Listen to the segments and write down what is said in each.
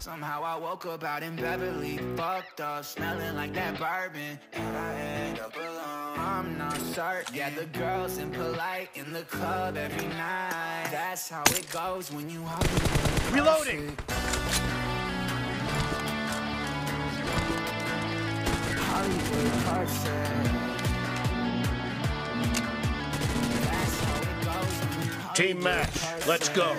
Somehow I woke up out in Beverly, fucked up, smelling like that bourbon, and I end up alone. I'm not certain. Yeah, the girls impolite in the club every night. That's how it goes when you Hollywood. Reloading. Hollywood person. That's how it goes when you Team match. Let's go.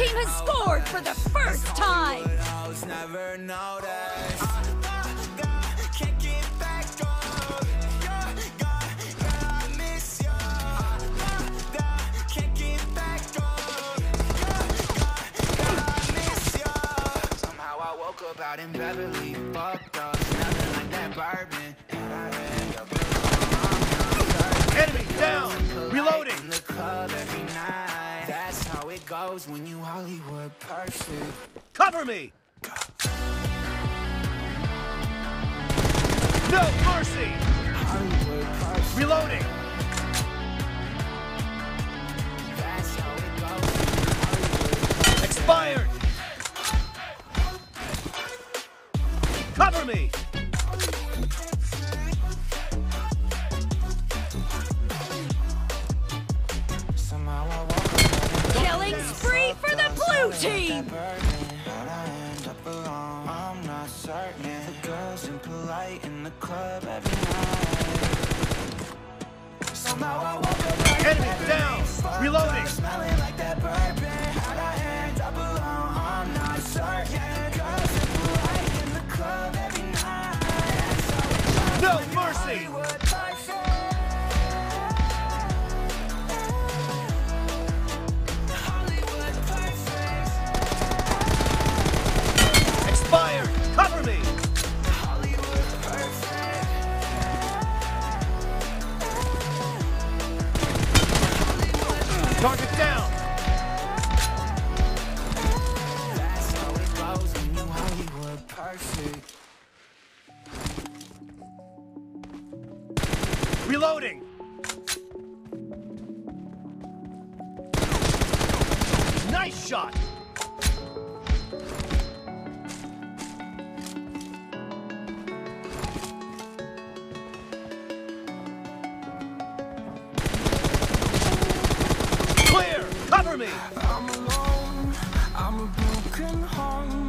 I has scored for the first time! out in Beverly, fucked up, smelling like that bourbon, and I end up Enemy when you Hollywood person. Cover me. No mercy. Reloading. That's how it goes. Expired. Cover me. I'm not certain. The girls impolite in the club every night. Somehow I Enemy down. Reloading. smelling like that bourbon. No mercy. Hollywood perfect. Reloading. Nice shot. Clear. Cover me. I'm alone. I'm a broken home.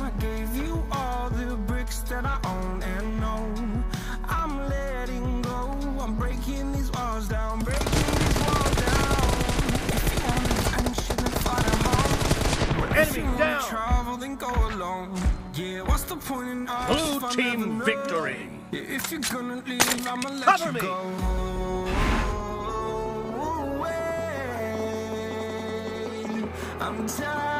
That I own and know. I'm letting go. I'm breaking these walls down. Breaking these walls down. If you want attention, then find a home. If you Enemy wanna down. Travel, then go alone. Yeah, what's the point in us Blue team victory. Yeah, If you're gonna leave, I'ma let Cover you me. go. I'm tired.